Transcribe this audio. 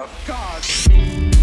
of God.